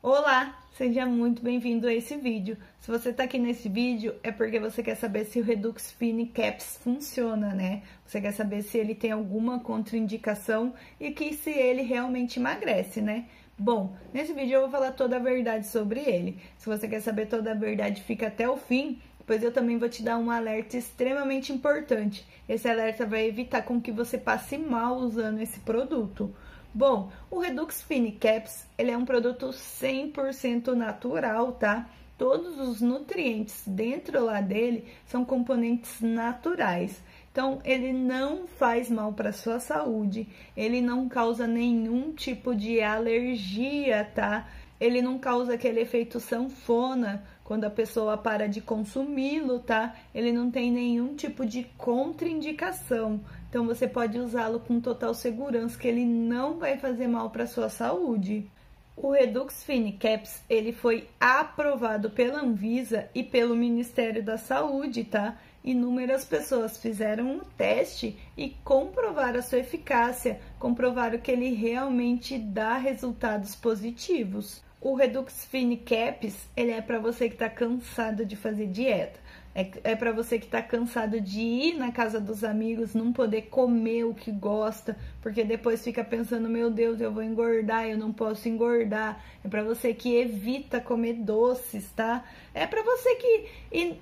Olá, seja muito bem-vindo a esse vídeo. Se você está aqui nesse vídeo é porque você quer saber se o Redux Fine Caps funciona, né? Você quer saber se ele tem alguma contraindicação e que se ele realmente emagrece, né? Bom, nesse vídeo eu vou falar toda a verdade sobre ele. Se você quer saber toda a verdade, fica até o fim, pois eu também vou te dar um alerta extremamente importante. Esse alerta vai evitar com que você passe mal usando esse produto. Bom, o Redux Fine Caps, ele é um produto 100% natural, tá? Todos os nutrientes dentro lá dele são componentes naturais. Então, ele não faz mal para sua saúde, ele não causa nenhum tipo de alergia, tá? Ele não causa aquele efeito sanfona quando a pessoa para de consumi-lo, tá? Ele não tem nenhum tipo de contraindicação. Então você pode usá-lo com total segurança que ele não vai fazer mal para sua saúde. O Redux Fine Caps, ele foi aprovado pela Anvisa e pelo Ministério da Saúde, tá? Inúmeras pessoas fizeram o teste e comprovaram a sua eficácia, comprovaram que ele realmente dá resultados positivos. O Redux Fine Caps, ele é para você que está cansado de fazer dieta. É, é para você que está cansado de ir na casa dos amigos, não poder comer o que gosta, porque depois fica pensando, meu Deus, eu vou engordar, eu não posso engordar. É para você que evita comer doces, tá? É para você que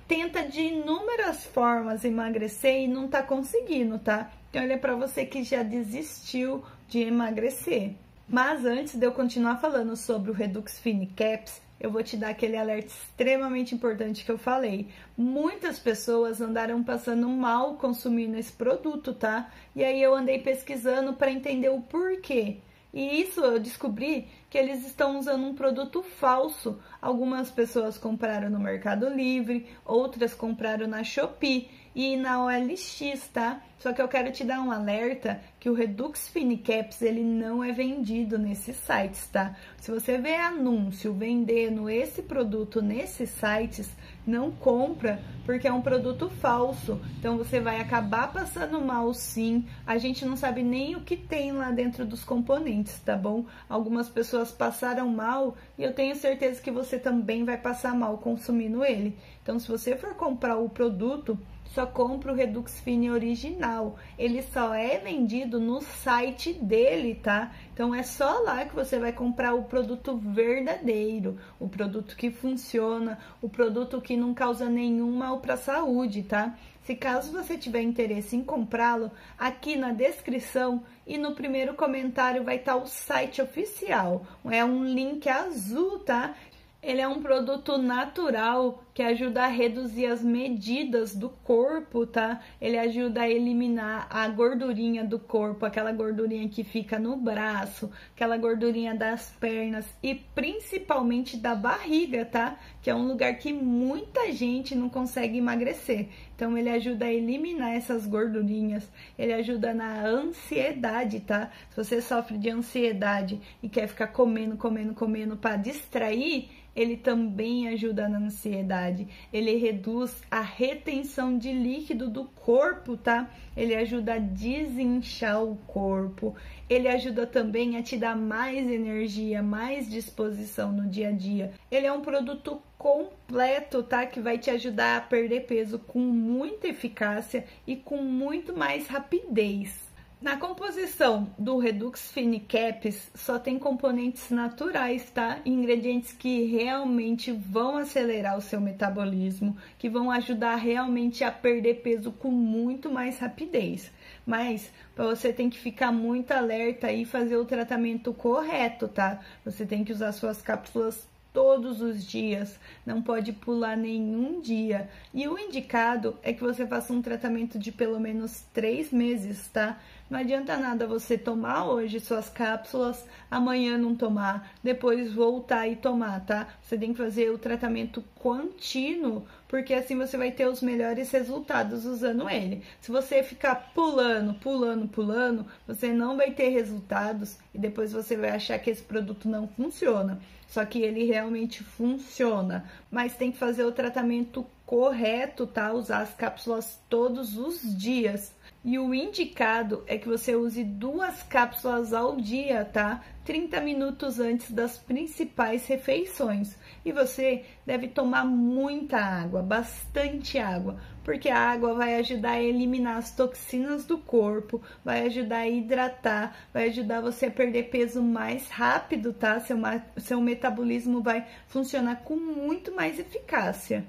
tenta de inúmeras formas emagrecer e não tá conseguindo, tá? Então ele é para você que já desistiu de emagrecer. Mas antes de eu continuar falando sobre o Redux Fine Caps, eu vou te dar aquele alerta extremamente importante que eu falei. Muitas pessoas andaram passando mal consumindo esse produto, tá? E aí eu andei pesquisando para entender o porquê. E isso eu descobri que eles estão usando um produto falso. Algumas pessoas compraram no Mercado Livre, outras compraram na Shopee e na OLX, tá? Só que eu quero te dar um alerta que o Redux Fine Caps ele não é vendido nesses sites, tá? Se você vê anúncio vendendo esse produto nesses sites, não compra porque é um produto falso. Então você vai acabar passando mal sim. A gente não sabe nem o que tem lá dentro dos componentes, tá bom? Algumas pessoas passaram mal e eu tenho certeza que você também vai passar mal consumindo ele. Então se você for comprar o produto, só compra o Redux Fine original. Ele só é vendido no site dele, tá? Então é só lá que você vai comprar o produto verdadeiro, o produto que funciona, o produto que não causa nenhum mal para a saúde, tá? Se caso você tiver interesse em comprá-lo, aqui na descrição e no primeiro comentário vai estar o site oficial. É um link azul, tá? Ele é um produto natural que ajuda a reduzir as medidas do corpo, tá? Ele ajuda a eliminar a gordurinha do corpo, aquela gordurinha que fica no braço, aquela gordurinha das pernas e principalmente da barriga, tá? Que é um lugar que muita gente não consegue emagrecer. Então ele ajuda a eliminar essas gordurinhas, ele ajuda na ansiedade, tá? Se você sofre de ansiedade e quer ficar comendo, comendo, comendo para distrair, ele também ajuda na ansiedade. Ele reduz a retenção de líquido do corpo, tá? Ele ajuda a desinchar o corpo. Ele ajuda também a te dar mais energia, mais disposição no dia a dia. Ele é um produto completo, tá? Que vai te ajudar a perder peso com muita eficácia e com muito mais rapidez. Na composição do Redux Fine Caps só tem componentes naturais, tá? Ingredientes que realmente vão acelerar o seu metabolismo, que vão ajudar realmente a perder peso com muito mais rapidez. Mas você tem que ficar muito alerta e fazer o tratamento correto, tá? Você tem que usar suas cápsulas todos os dias, não pode pular nenhum dia. E o indicado é que você faça um tratamento de pelo menos três meses, tá? Não adianta nada você tomar hoje suas cápsulas, amanhã não tomar, depois voltar e tomar, tá? Você tem que fazer o tratamento contínuo, porque assim você vai ter os melhores resultados usando ele. Se você ficar pulando, pulando, pulando, você não vai ter resultados e depois você vai achar que esse produto não funciona. Só que ele realmente funciona, mas tem que fazer o tratamento correto, tá? Usar as cápsulas todos os dias. E o indicado é que você use duas cápsulas ao dia, tá? 30 minutos antes das principais refeições. E você deve tomar muita água, bastante água, porque a água vai ajudar a eliminar as toxinas do corpo, vai ajudar a hidratar, vai ajudar você a perder peso mais rápido, tá? Seu, seu metabolismo vai funcionar com muito mais eficácia.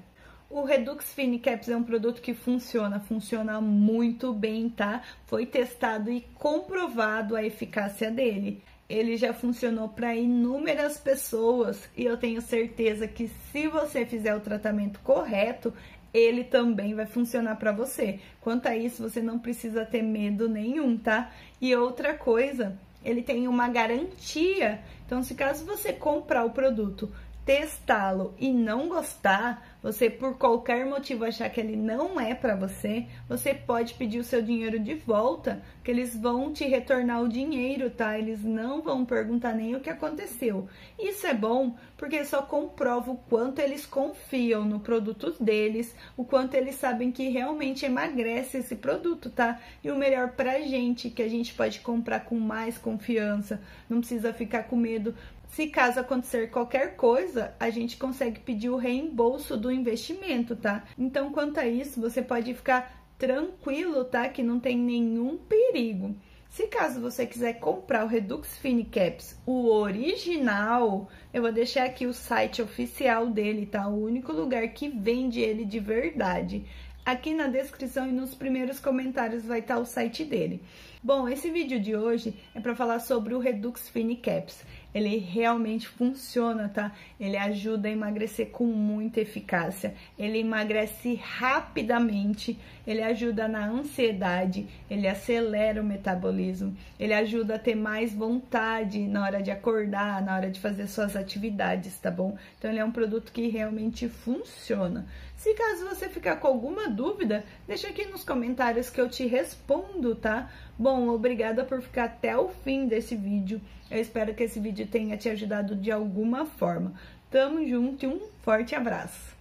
O Redux Fine Caps é um produto que funciona, funciona muito bem, tá? Foi testado e comprovado a eficácia dele. Ele já funcionou para inúmeras pessoas e eu tenho certeza que se você fizer o tratamento correto, ele também vai funcionar para você. Quanto a isso, você não precisa ter medo nenhum, tá? E outra coisa, ele tem uma garantia. Então, se caso você comprar o produto testá-lo e não gostar, você por qualquer motivo achar que ele não é para você, você pode pedir o seu dinheiro de volta, que eles vão te retornar o dinheiro, tá? Eles não vão perguntar nem o que aconteceu. Isso é bom porque só comprova o quanto eles confiam no produto deles, o quanto eles sabem que realmente emagrece esse produto, tá? E o melhor pra gente, que a gente pode comprar com mais confiança, não precisa ficar com medo se caso acontecer qualquer coisa, a gente consegue pedir o reembolso do investimento, tá? Então, quanto a isso, você pode ficar tranquilo, tá? Que não tem nenhum perigo. Se caso você quiser comprar o Redux Fine Caps, o original, eu vou deixar aqui o site oficial dele, tá? O único lugar que vende ele de verdade. Aqui na descrição e nos primeiros comentários vai estar o site dele. Bom, esse vídeo de hoje é para falar sobre o Redux Fine Caps ele realmente funciona, tá? Ele ajuda a emagrecer com muita eficácia. Ele emagrece rapidamente, ele ajuda na ansiedade, ele acelera o metabolismo, ele ajuda a ter mais vontade na hora de acordar, na hora de fazer suas atividades, tá bom? Então ele é um produto que realmente funciona. Se caso você ficar com alguma dúvida, deixa aqui nos comentários que eu te respondo, tá? Bom, obrigada por ficar até o fim desse vídeo. Eu espero que esse vídeo tenha te ajudado de alguma forma. Tamo junto e um forte abraço!